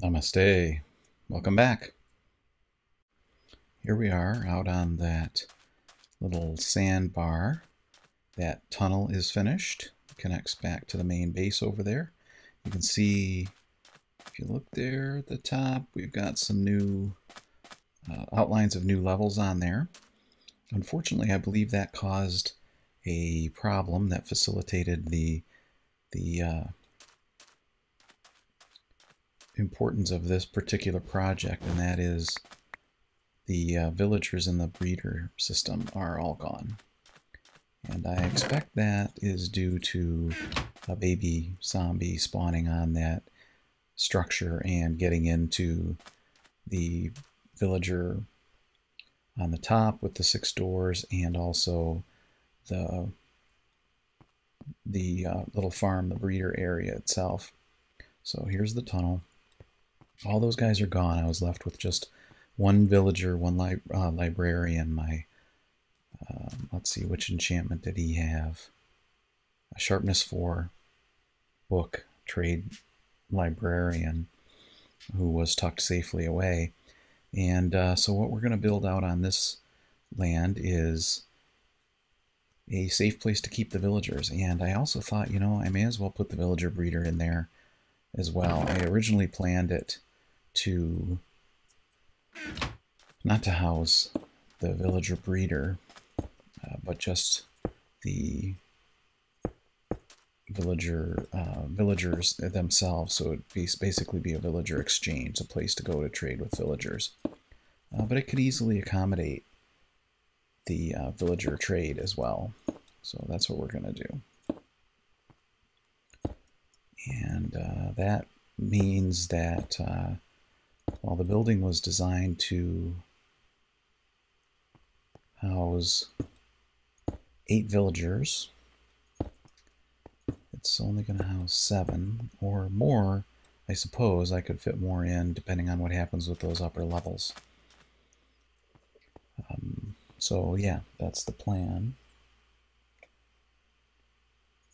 Namaste. Welcome back. Here we are out on that little sandbar. That tunnel is finished. Connects back to the main base over there. You can see, if you look there at the top, we've got some new uh, outlines of new levels on there. Unfortunately, I believe that caused a problem that facilitated the the uh, importance of this particular project, and that is the uh, villagers in the breeder system are all gone. And I expect that is due to a baby zombie spawning on that structure and getting into the villager on the top with the six doors and also the the uh, little farm, the breeder area itself. So here's the tunnel. All those guys are gone. I was left with just one villager, one li uh, librarian. My, um, let's see, which enchantment did he have? A sharpness 4 book trade librarian who was tucked safely away. And uh, so what we're going to build out on this land is a safe place to keep the villagers. And I also thought, you know, I may as well put the villager breeder in there as well. I originally planned it to not to house the villager breeder, uh, but just the villager uh, villagers themselves. So it'd be basically be a villager exchange, a place to go to trade with villagers. Uh, but it could easily accommodate the uh, villager trade as well. So that's what we're going to do. And uh, that means that uh, while the building was designed to house eight villagers, it's only going to house seven or more. I suppose I could fit more in depending on what happens with those upper levels. Um, so yeah, that's the plan.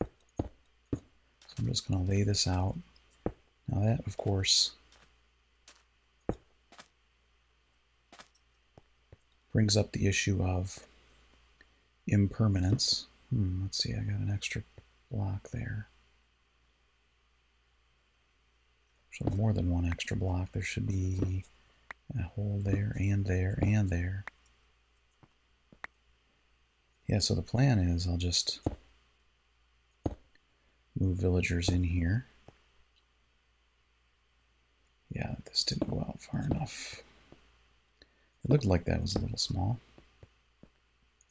So I'm just going to lay this out. Now that, of course, brings up the issue of impermanence. Hmm, let's see, I got an extra block there. So more than one extra block. There should be a hole there and there and there. Yeah, so the plan is I'll just move villagers in here. Yeah, this didn't go out far enough. It looked like that was a little small.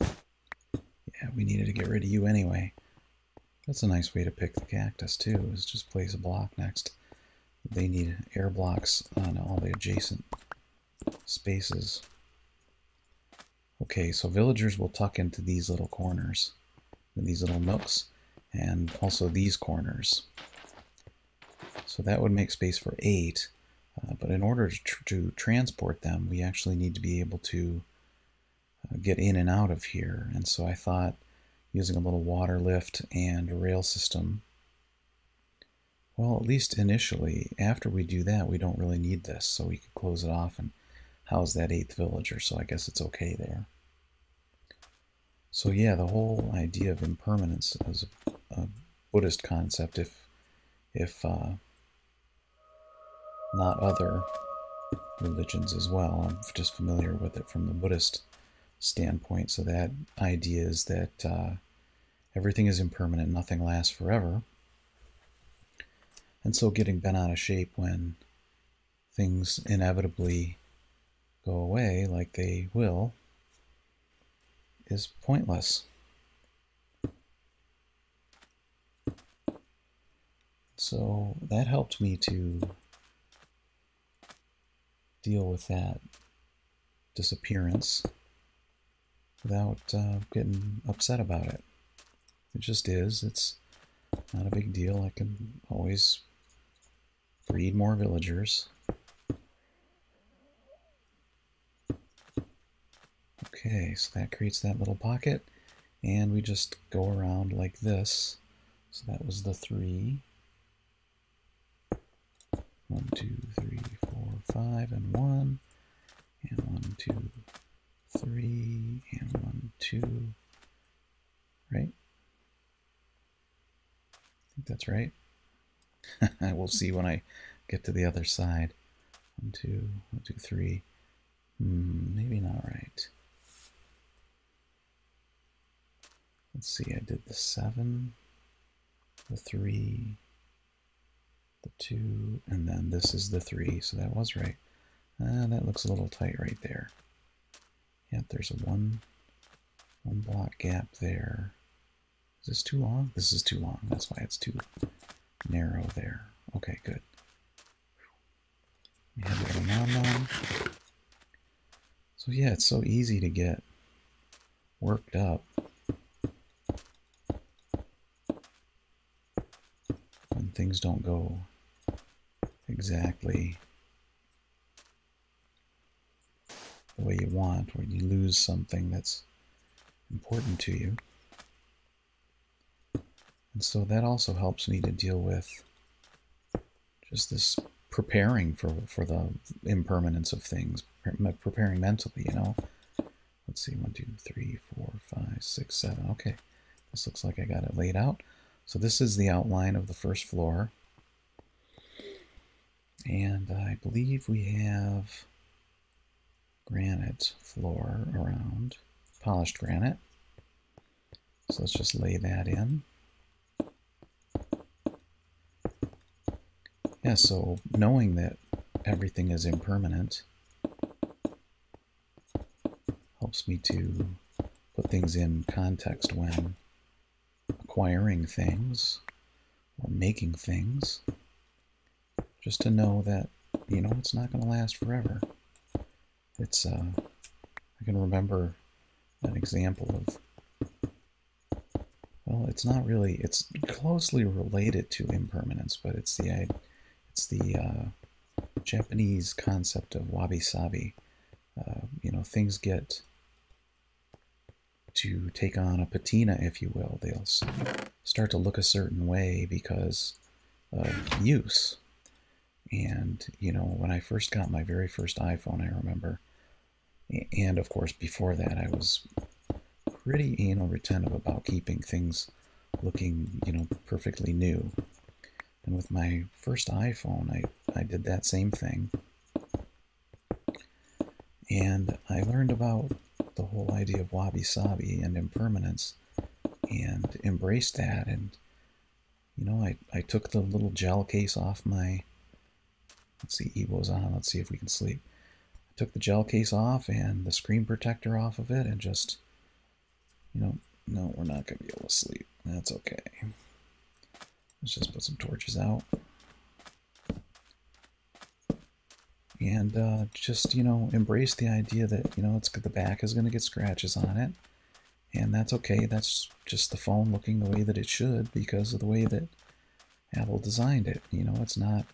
Yeah, we needed to get rid of you anyway. That's a nice way to pick the cactus too, is just place a block next. They need air blocks on all the adjacent spaces. Okay, so villagers will tuck into these little corners, these little nooks, and also these corners. So that would make space for eight. Uh, but in order to, tr to, transport them, we actually need to be able to uh, get in and out of here. And so I thought using a little water lift and a rail system, well, at least initially, after we do that, we don't really need this. So we could close it off and house that eighth villager. So I guess it's okay there. So yeah, the whole idea of impermanence is a, a Buddhist concept. If if uh, not other religions as well. I'm just familiar with it from the Buddhist standpoint. So that idea is that uh, everything is impermanent, nothing lasts forever. And so getting bent out of shape when things inevitably go away, like they will, is pointless. So that helped me to deal with that disappearance without uh, getting upset about it. It just is. It's not a big deal. I can always breed more villagers. Okay, so that creates that little pocket. And we just go around like this. So that was the three. One, two, three, five, and one, and one, two, three, and one, two, right? I think that's right. we'll see when I get to the other side. One, two, one, two, three. Hmm, maybe not right. Let's see, I did the seven, the three, the two, and then this is the three, so that was right. Uh, that looks a little tight right there. Yep, there's a one, one block gap there. Is this too long? This is too long. That's why it's too narrow there. Okay, good. We have So yeah, it's so easy to get worked up when things don't go exactly the way you want, when you lose something that's important to you. And so that also helps me to deal with just this preparing for, for the impermanence of things, preparing mentally, you know. Let's see, one, two, three, four, five, six, seven. Okay, this looks like I got it laid out. So this is the outline of the first floor. And I believe we have granite floor around, polished granite. So let's just lay that in. Yeah, so knowing that everything is impermanent helps me to put things in context when acquiring things or making things. Just to know that, you know, it's not going to last forever. It's, uh, I can remember an example of, well, it's not really, it's closely related to impermanence, but it's the, it's the uh, Japanese concept of wabi-sabi. Uh, you know, things get to take on a patina, if you will. They'll start to look a certain way because of use. And, you know, when I first got my very first iPhone, I remember, and of course before that, I was pretty anal retentive about keeping things looking, you know, perfectly new. And with my first iPhone, I, I did that same thing. And I learned about the whole idea of wabi sabi and impermanence and embraced that. And, you know, I, I took the little gel case off my. Let's see, Evo's on. Let's see if we can sleep. I took the gel case off and the screen protector off of it and just, you know, no, we're not going to be able to sleep. That's okay. Let's just put some torches out. And uh, just, you know, embrace the idea that, you know, it's the back is going to get scratches on it. And that's okay. That's just the phone looking the way that it should because of the way that Apple designed it. You know, it's not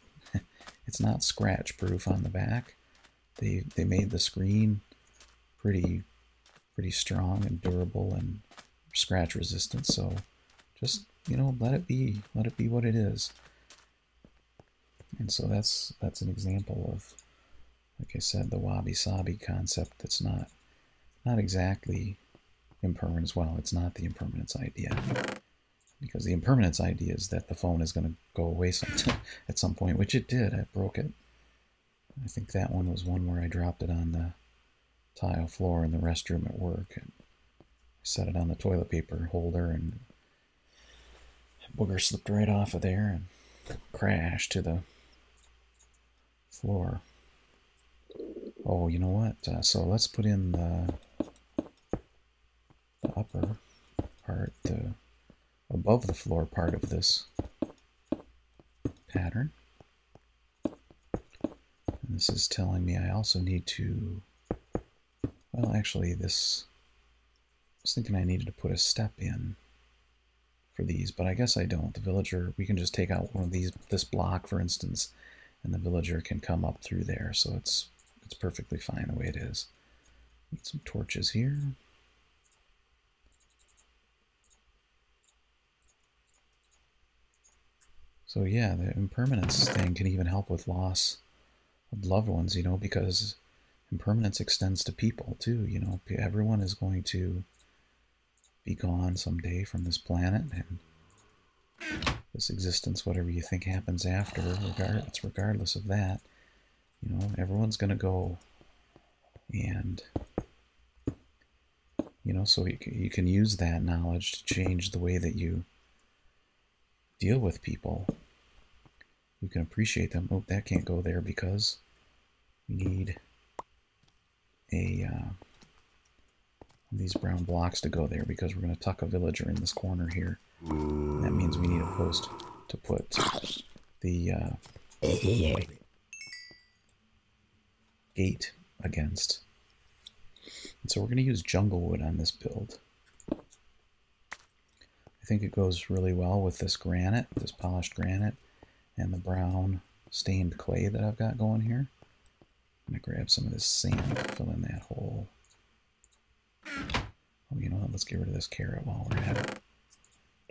it's not scratch proof on the back. They they made the screen pretty pretty strong and durable and scratch resistant. So just you know, let it be. Let it be what it is. And so that's that's an example of, like I said, the wabi-sabi concept that's not not exactly impermanence. Well, it's not the impermanence idea. Because the impermanence idea is that the phone is going to go away some at some point, which it did. I broke it. I think that one was one where I dropped it on the tile floor in the restroom at work. And I set it on the toilet paper holder and booger slipped right off of there and crashed to the floor. Oh, you know what? Uh, so let's put in the, the upper above the floor part of this pattern. And this is telling me I also need to, well, actually this, I was thinking I needed to put a step in for these, but I guess I don't. The villager, we can just take out one of these, this block, for instance, and the villager can come up through there, so it's it's perfectly fine the way it is. Need some torches here. So yeah, the impermanence thing can even help with loss of loved ones, you know, because impermanence extends to people too. You know, everyone is going to be gone someday from this planet and this existence, whatever you think happens after, regard, it's regardless of that. You know, everyone's going to go. And, you know, so you can use that knowledge to change the way that you deal with people. You can appreciate them. Oh, that can't go there because we need a uh, these brown blocks to go there because we're going to tuck a villager in this corner here. That means we need a post to put the uh, gate against. And so we're going to use jungle wood on this build. I think it goes really well with this granite, this polished granite, and the brown stained clay that I've got going here. I'm going to grab some of this sand, to fill in that hole. Oh, you know what? Let's get rid of this carrot while we're at it.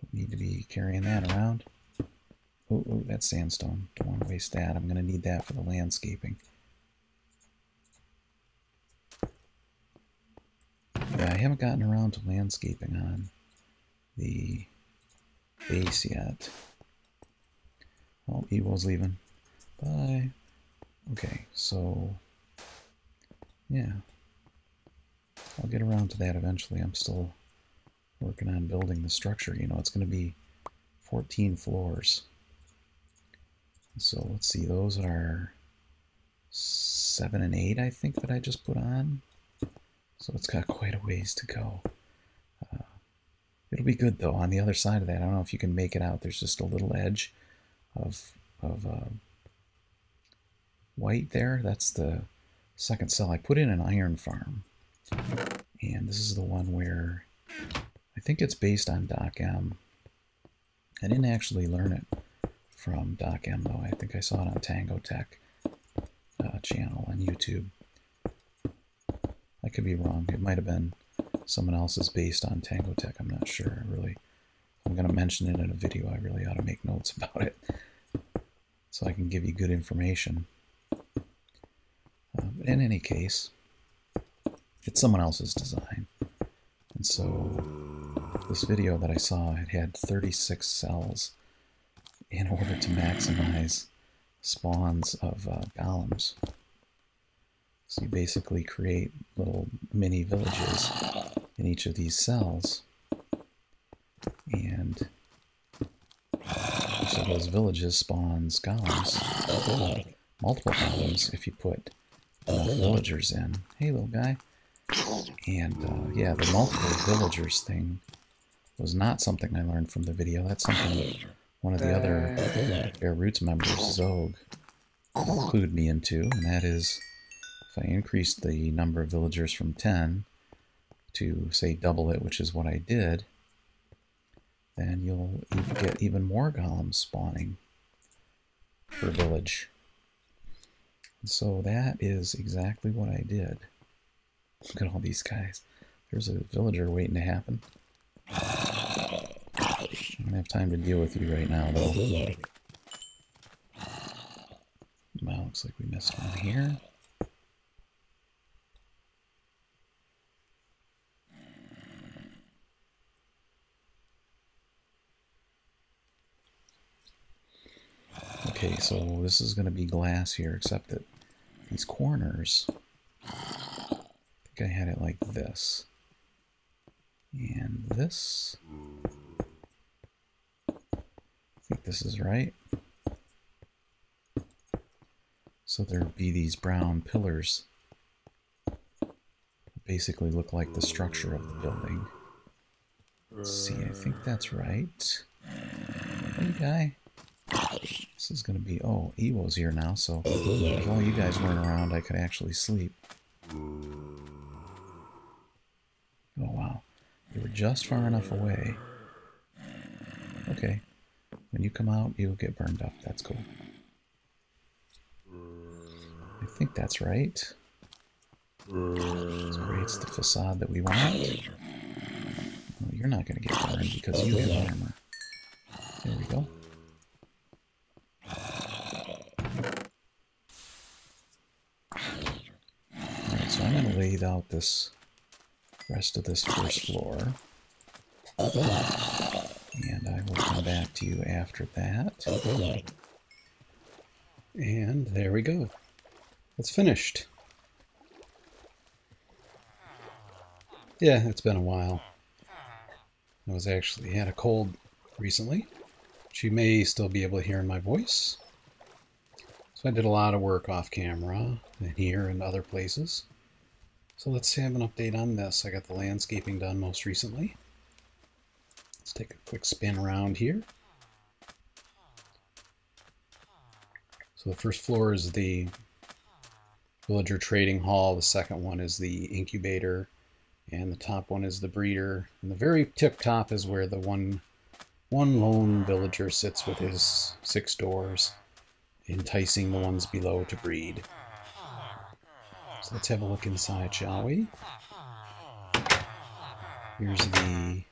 Don't need to be carrying that around. Oh, oh that's sandstone. Don't want to waste that. I'm going to need that for the landscaping. Yeah, I haven't gotten around to landscaping on the base yet. Oh, Ewo's leaving. Bye. Okay, so yeah. I'll get around to that eventually. I'm still working on building the structure. You know, it's going to be 14 floors. So let's see, those are 7 and 8, I think, that I just put on. So it's got quite a ways to go. It'll be good, though. On the other side of that, I don't know if you can make it out. There's just a little edge of, of uh, white there. That's the second cell. I put in an iron farm. And this is the one where I think it's based on Doc M. I didn't actually learn it from Doc M though. I think I saw it on Tango Tek uh, channel on YouTube. I could be wrong. It might have been someone else's based on Tango Tek. I'm not sure. I really, I'm going to mention it in a video. I really ought to make notes about it so I can give you good information. Uh, in any case, it's someone else's design. And so this video that I saw, it had 36 cells in order to maximize spawns of uh, golems. So you basically create little mini villages in each of these cells. And each of those villages spawns golems. Multiple golems if you put enough villagers in. Hey, little guy. And uh, yeah, the multiple villagers thing was not something I learned from the video. That's something one of the other Bare Roots members, Zog, clued me into, and that is I increase the number of villagers from 10 to, say, double it, which is what I did, then you'll get even more golems spawning per village. So that is exactly what I did. Look at all these guys. There's a villager waiting to happen. I don't have time to deal with you right now, though. Well, looks like we missed one here. Okay, so this is going to be glass here, except that these corners I think I had it like this. And this. I think this is right. So there'd be these brown pillars basically look like the structure of the building. Let's see, I think that's right. Hey, guy. This is going to be... Oh, Ewo's here now, so oh, if all you guys weren't around, I could actually sleep. Oh, wow. You were just far enough away. Okay. When you come out, you'll get burned up. That's cool. I think that's right. So creates the facade that we want. Well, you're not going to get burned because you have armor. There we go. Lay out this rest of this first floor. And I will come back to you after that. And there we go. It's finished. Yeah, it's been a while. I was actually had a cold recently. She may still be able to hear my voice. So I did a lot of work off camera and here and other places. So let's have an update on this. I got the landscaping done most recently. Let's take a quick spin around here. So the first floor is the villager trading hall. The second one is the incubator. And the top one is the breeder. And the very tip top is where the one, one lone villager sits with his six doors, enticing the ones below to breed. Let's have a look inside, shall we? Here's the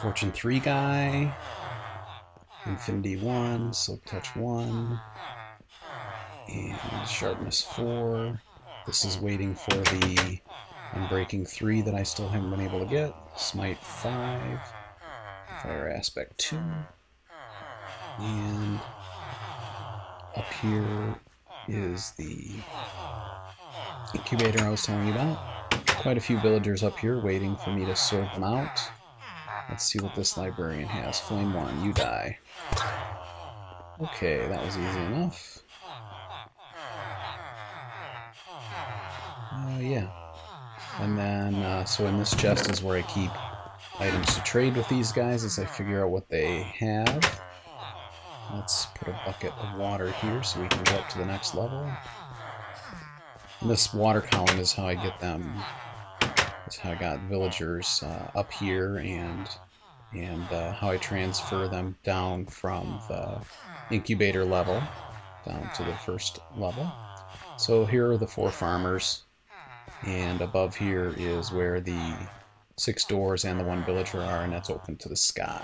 Fortune 3 guy, Infinity 1, Silk Touch 1, and Sharpness 4. This is waiting for the Unbreaking 3 that I still haven't been able to get. Smite 5, Fire Aspect 2, and up here is the incubator I was telling you about. Quite a few villagers up here waiting for me to sort them out. Let's see what this librarian has. Flame 1, you die. Okay, that was easy enough. Uh, yeah. And then, uh, so in this chest is where I keep items to trade with these guys as I figure out what they have. Let's put a bucket of water here so we can go up to the next level. And this water column is how I get them. That's how I got villagers uh, up here and and uh, how I transfer them down from the incubator level down to the first level. So here are the four farmers and above here is where the six doors and the one villager are and that's open to the sky.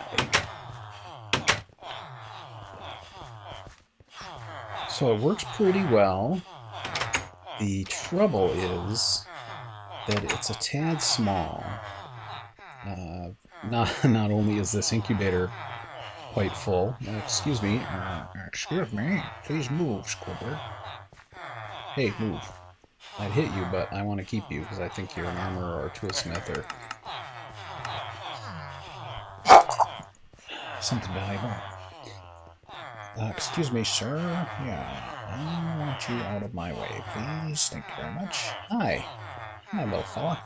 So it works pretty well. The trouble is that it's a tad small. Uh, not, not only is this incubator quite full, excuse me, uh, excuse me, please move, Squibbler. Hey, move. I'd hit you, but I want to keep you because I think you're an armorer or a toolsmith or something valuable. Uh, excuse me, sir. Yeah, I want you out of my way, please. Thank you very much. Hi. Hi, little fella.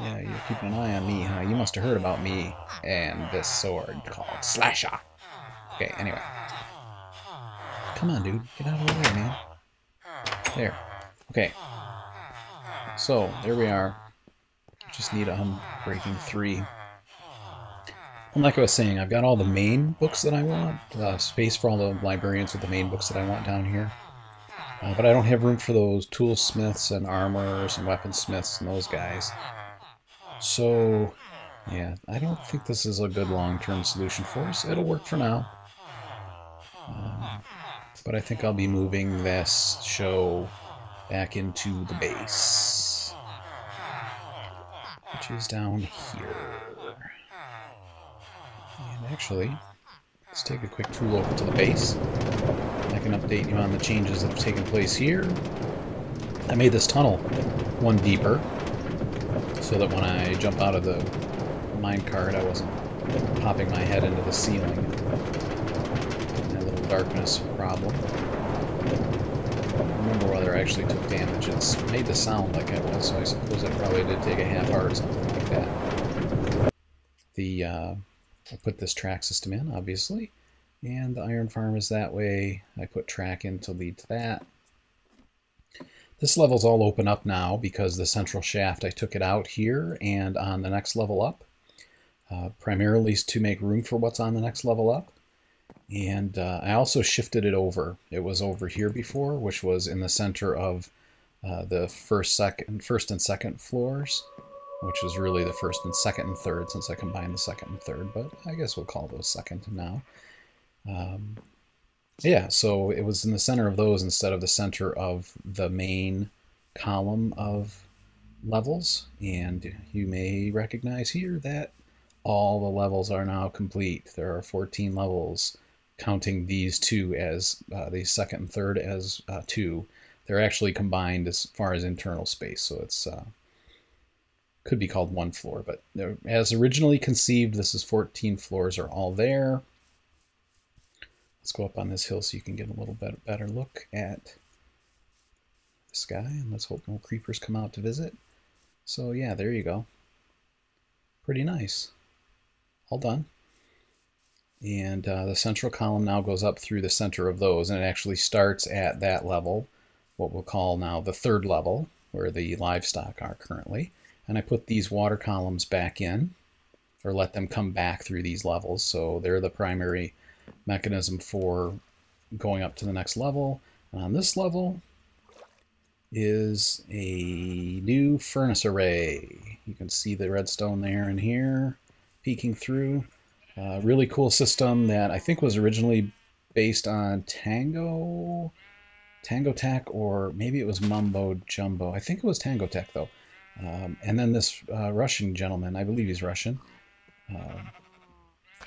Yeah, you're keeping an eye on me, huh? You must have heard about me and this sword called Slasher. Okay, anyway. Come on, dude. Get out of the way, man. There. Okay. So, there we are. Just need a Unbreaking 3. And like I was saying, I've got all the main books that I want, uh, space for all the librarians with the main books that I want down here. Uh, but I don't have room for those toolsmiths and armorers and weaponsmiths and those guys. So, yeah, I don't think this is a good long-term solution for us. It'll work for now. Um, but I think I'll be moving this show back into the base, which is down here. Actually, let's take a quick tool over to the base. I can update you on the changes that have taken place here. I made this tunnel one deeper, so that when I jump out of the minecart, I wasn't popping my head into the ceiling. That little darkness problem. I remember whether I actually took damage. It's made the sound like it was, so I suppose I probably did take a half heart or something like that. The uh, I put this track system in, obviously, and the iron farm is that way. I put track in to lead to that. This level's all open up now because the central shaft, I took it out here and on the next level up, uh, primarily to make room for what's on the next level up. And uh, I also shifted it over. It was over here before, which was in the center of uh, the first, second, first and second floors which is really the first and second and third since I combined the second and third, but I guess we'll call those second now. Um, Yeah, so it was in the center of those instead of the center of the main column of levels. And you may recognize here that all the levels are now complete. There are 14 levels, counting these two as uh, the second and third as uh, two. They're actually combined as far as internal space, so it's uh, could be called one floor. But as originally conceived, this is 14 floors are all there. Let's go up on this hill so you can get a little bit better look at the sky, and let's hope no creepers come out to visit. So yeah, there you go. Pretty nice. All done. And uh, the central column now goes up through the center of those, and it actually starts at that level, what we'll call now the third level, where the livestock are currently. And I put these water columns back in, or let them come back through these levels. So they're the primary mechanism for going up to the next level. And on this level is a new furnace array. You can see the redstone there and here peeking through. Uh, really cool system that I think was originally based on Tango, Tango Tek, or maybe it was Mumbo Jumbo. I think it was Tango Tek though. Um, and then this uh, Russian gentleman, I believe he's Russian, uh,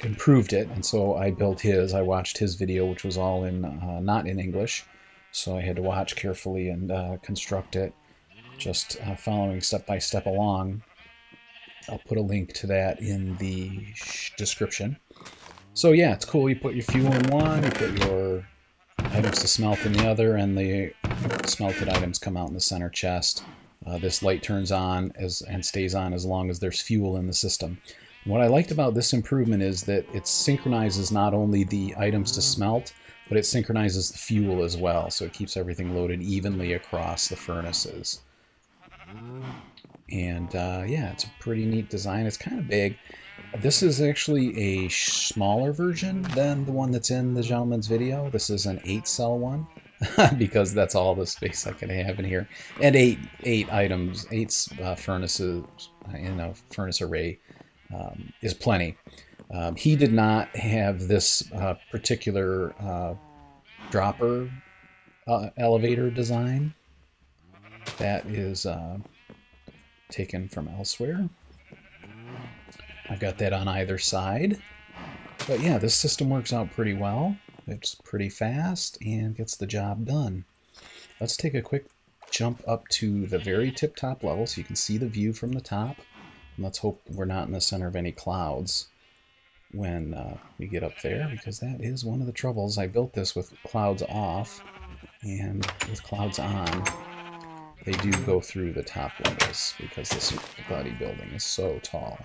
improved it, and so I built his. I watched his video, which was all in uh, not in English, so I had to watch carefully and uh, construct it, just uh, following step by step along. I'll put a link to that in the description. So yeah, it's cool. You put your fuel in one, you put your items to smelt in the other, and the smelted items come out in the center chest. Uh, this light turns on as and stays on as long as there's fuel in the system. What I liked about this improvement is that it synchronizes not only the items to smelt, but it synchronizes the fuel as well, so it keeps everything loaded evenly across the furnaces. And uh, yeah, it's a pretty neat design. It's kind of big. This is actually a smaller version than the one that's in the gentleman's video. This is an 8-cell one. because that's all the space I can have in here. And eight eight items, eight uh, furnaces in a furnace array um, is plenty. Um, he did not have this uh, particular uh, dropper uh, elevator design. That is uh, taken from elsewhere. I've got that on either side. But yeah, this system works out pretty well. It's pretty fast and gets the job done. Let's take a quick jump up to the very tip top level so you can see the view from the top. And let's hope we're not in the center of any clouds when uh, we get up there because that is one of the troubles. I built this with clouds off and with clouds on they do go through the top levels because this body building is so tall.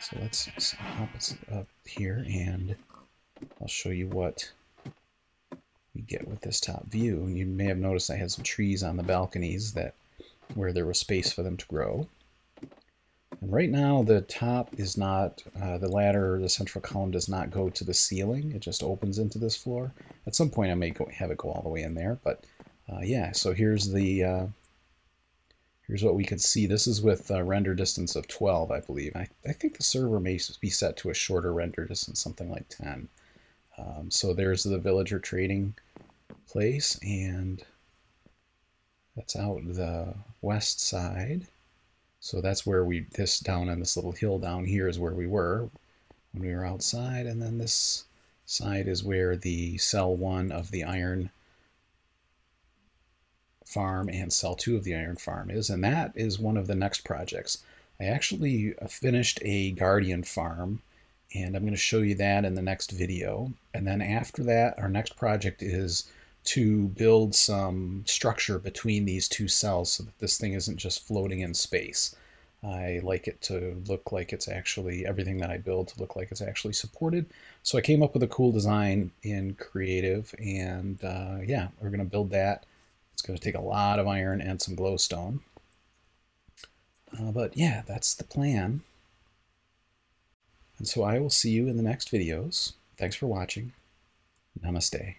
So let's hop up here and I'll show you what we get with this top view. And you may have noticed I had some trees on the balconies that where there was space for them to grow. And right now the top is not, uh, the ladder the central column does not go to the ceiling. It just opens into this floor. At some point I may go, have it go all the way in there, but uh, yeah, so here's the, uh, here's what we can see. This is with a render distance of 12, I believe. I, I think the server may be set to a shorter render distance, something like 10. Um, so there's the villager trading place, and that's out the west side. So that's where we, this down on this little hill down here is where we were when we were outside. And then this side is where the cell one of the iron farm and cell two of the iron farm is. And that is one of the next projects. I actually finished a guardian farm and I'm going to show you that in the next video. And then after that, our next project is to build some structure between these two cells so that this thing isn't just floating in space. I like it to look like it's actually, everything that I build to look like it's actually supported. So I came up with a cool design in Creative, and uh, yeah, we're going to build that. It's going to take a lot of iron and some glowstone. Uh, but yeah, that's the plan. And so I will see you in the next videos. Thanks for watching. Namaste.